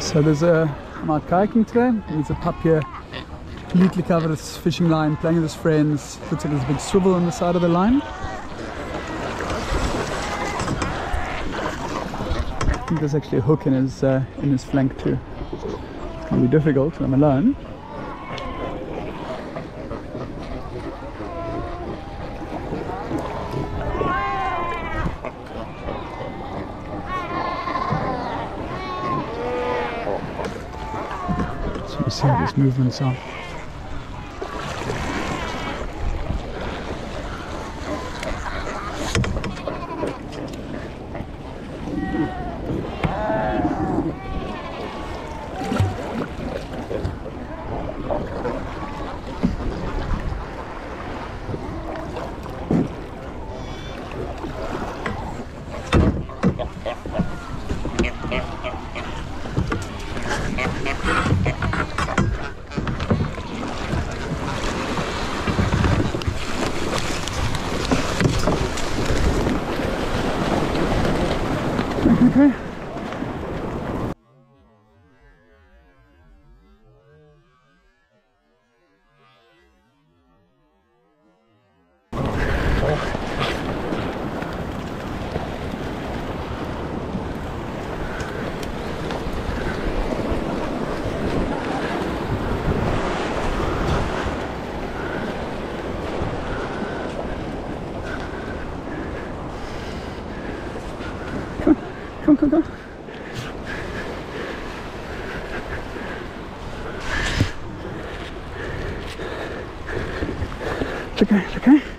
So there's a, I'm out kayaking today. There's a pup here, completely covered with fishing line, playing with his friends. Looks like there's a big swivel on the side of the line. I think there's actually a hook in his uh, in his flank too. Gonna be difficult. I'm alone. You see how these movements are. Okay. Come come on, come on. It's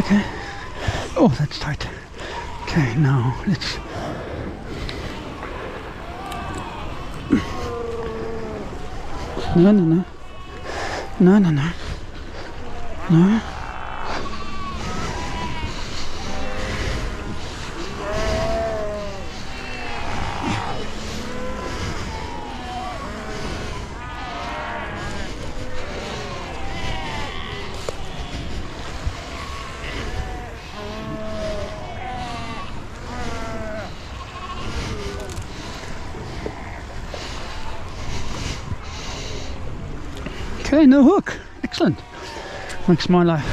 okay. Oh, that's tight. Okay, now let's. No, no, no. No, no, no. No. Okay, no hook. Excellent. Makes my life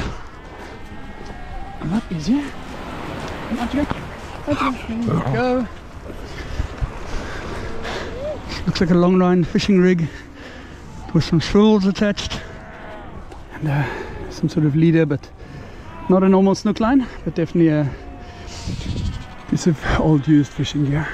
a lot easier. Out you go. Out. Go. Looks like a long line fishing rig with some swivels attached and uh, some sort of leader, but not a normal snook line, but definitely a piece of old used fishing gear.